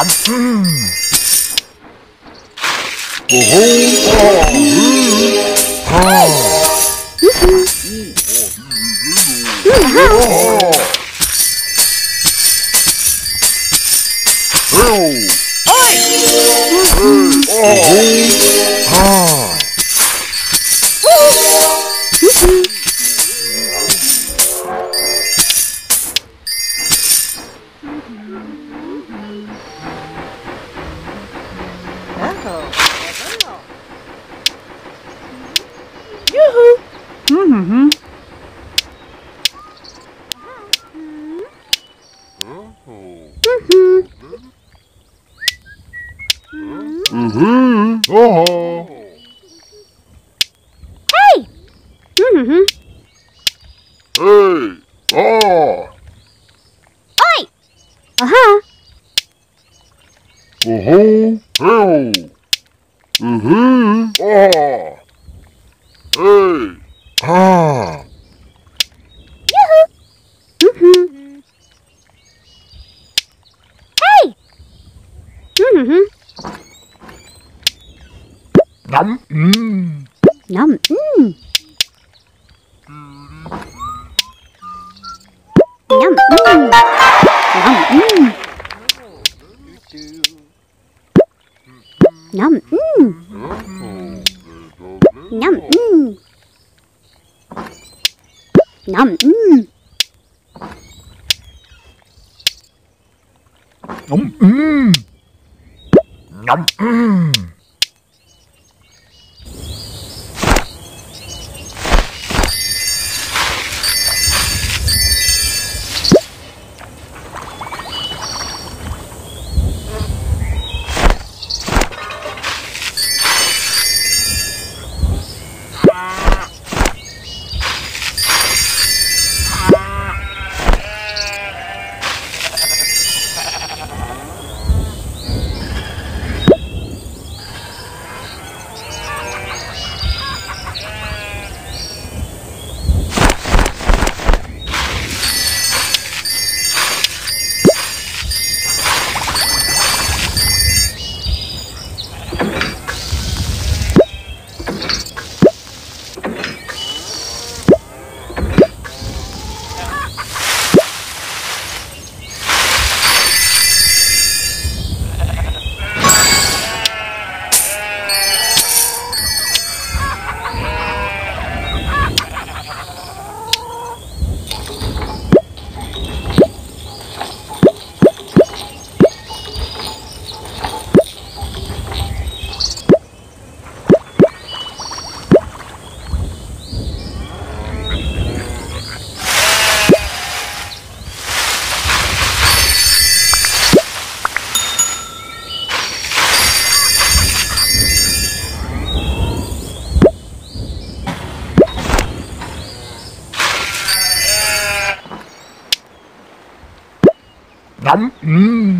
Mm. Oh, oh, oh, oh. Hey! Mm-hmm. Hey. Oh. Oi! Uh-huh. Oh. Oh. Mm-hmm. Oh. Hey. Ah. Nắm. Mm. Yum. Mm. Yum. Mm. Yum. Mm. Yum. Mm. Yum. Mm. Yum. Mm. Nắm. Mm. Nắm. Mm. Nom, mm.